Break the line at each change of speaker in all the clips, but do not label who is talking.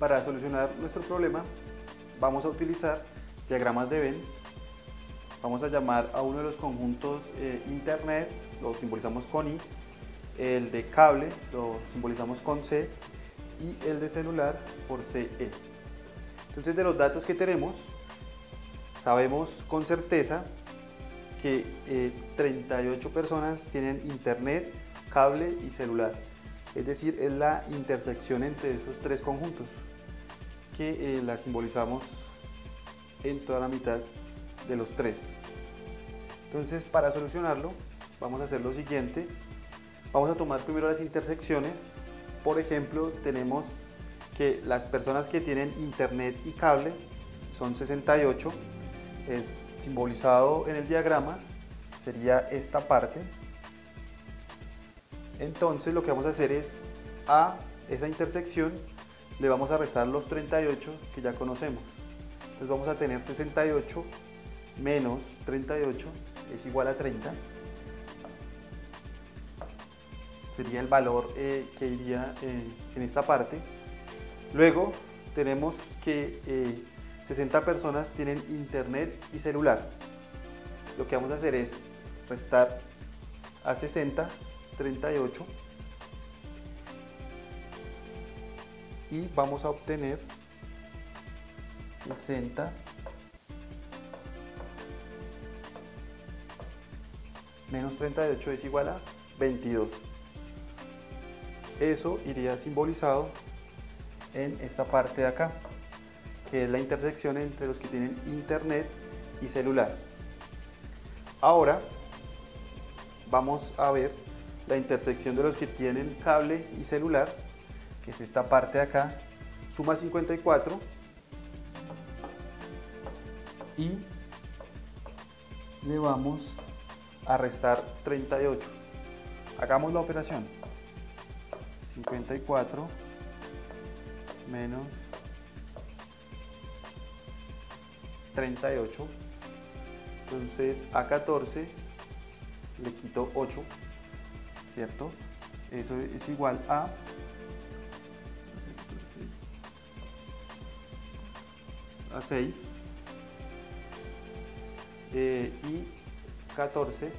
para solucionar nuestro problema vamos a utilizar diagramas de Venn. Vamos a llamar a uno de los conjuntos eh, internet, lo simbolizamos con I, el de cable lo simbolizamos con C y el de celular por CE. Entonces de los datos que tenemos, sabemos con certeza que 38 eh, personas tienen internet, cable y celular. Es decir, es la intersección entre esos tres conjuntos que eh, la simbolizamos en toda la mitad de los tres. Entonces, para solucionarlo, vamos a hacer lo siguiente. Vamos a tomar primero las intersecciones. Por ejemplo, tenemos que las personas que tienen internet y cable son 68. El simbolizado en el diagrama sería esta parte. Entonces lo que vamos a hacer es a esa intersección le vamos a restar los 38 que ya conocemos. Entonces vamos a tener 68 menos 38 es igual a 30. Sería el valor eh, que iría eh, en esta parte. Luego tenemos que 60 eh, personas tienen internet y celular. Lo que vamos a hacer es restar a 60, 38 y vamos a obtener 60 menos 38 es igual a 22. Eso iría simbolizado en esta parte de acá, que es la intersección entre los que tienen internet y celular. Ahora vamos a ver la intersección de los que tienen cable y celular, que es esta parte de acá, suma 54 y le vamos a restar 38. Hagamos la operación. 54 menos 38. Entonces a 14 le quito 8, ¿cierto? Eso es igual a a 6 eh, y 14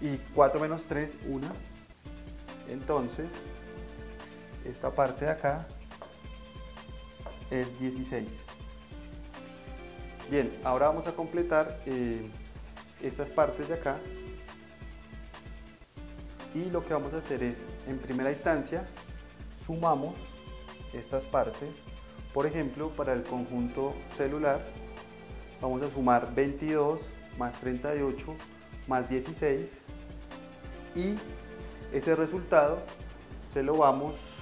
y 4 menos 3, 1 entonces esta parte de acá es 16 bien, ahora vamos a completar eh, estas partes de acá y lo que vamos a hacer es en primera instancia sumamos estas partes. Por ejemplo para el conjunto celular vamos a sumar 22 más 38 más 16 y ese resultado se lo vamos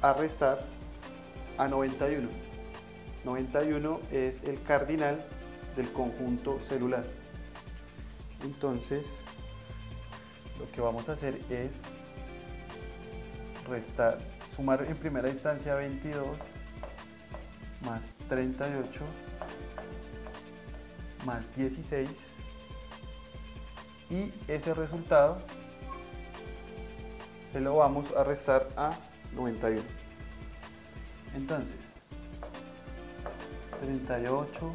a restar a 91 91 es el cardinal del conjunto celular. Entonces lo que vamos a hacer es restar, sumar en primera instancia 22 más 38 más 16 y ese resultado se lo vamos a restar a 91 entonces 38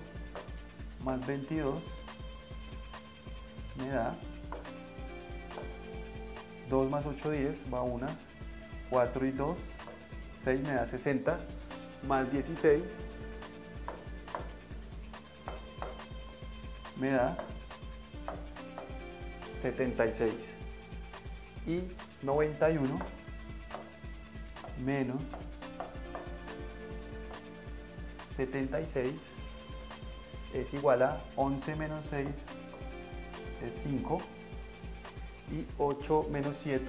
más 22 me da 2 más 8, 10, va 1, 4 y 2, 6 me da 60, más 16 me da 76 y 91 menos 76 es igual a 11 menos 6 es 5 y 8 menos 7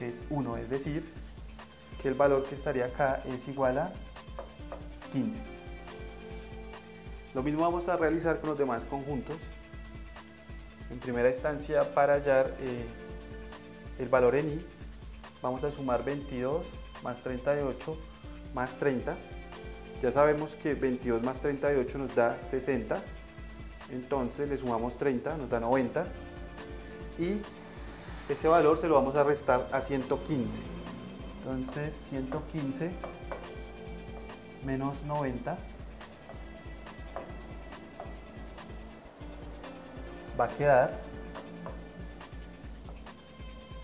es 1, es decir, que el valor que estaría acá es igual a 15. Lo mismo vamos a realizar con los demás conjuntos. En primera instancia, para hallar eh, el valor en i, vamos a sumar 22 más 38 más 30. Ya sabemos que 22 más 38 nos da 60, entonces le sumamos 30, nos da 90 y ese valor se lo vamos a restar a 115. Entonces 115 menos 90 va a quedar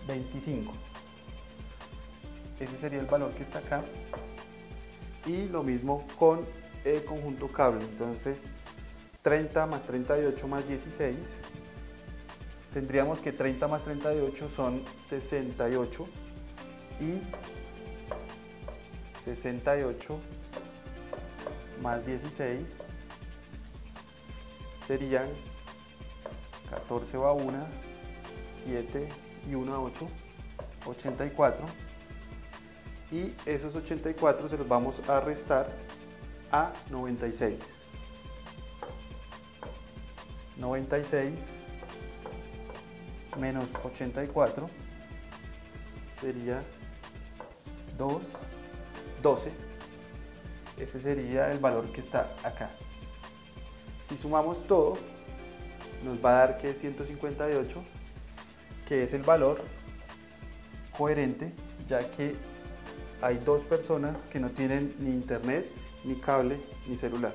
25. Ese sería el valor que está acá. Y lo mismo con el conjunto cable. Entonces 30 más 38 más 16. Tendríamos que 30 más 38 son 68 y 68 más 16 serían 14 va 1, 7 y 1 a 8, 84. Y esos 84 se los vamos a restar a 96. 96 menos 84 sería 2, 12. Ese sería el valor que está acá. Si sumamos todo, nos va a dar que 158, que es el valor coherente, ya que hay dos personas que no tienen ni internet, ni cable, ni celular.